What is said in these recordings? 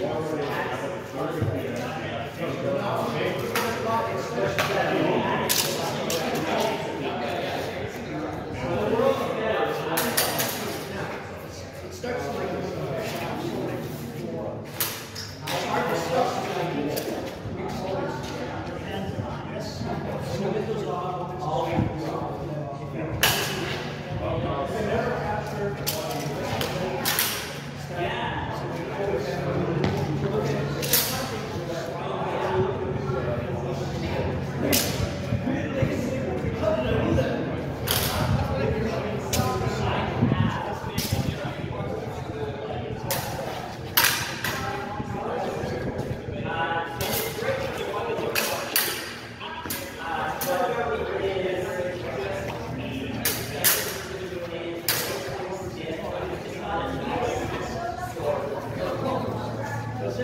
It's easy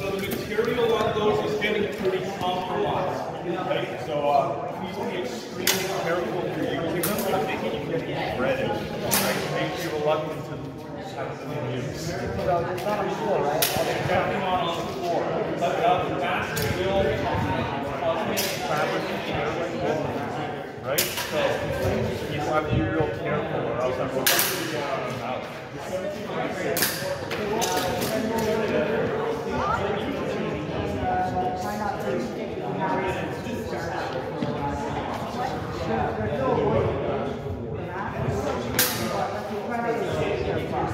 So the material on those is getting pretty compromised. Okay, so uh, be extremely careful if you're using them. I think can get. Right, makes you reluctant to have them use. So it's not on the floor, right? Definitely not on the floor. But uh, the master will fabric to. Right? So you have to be real careful or else I will out.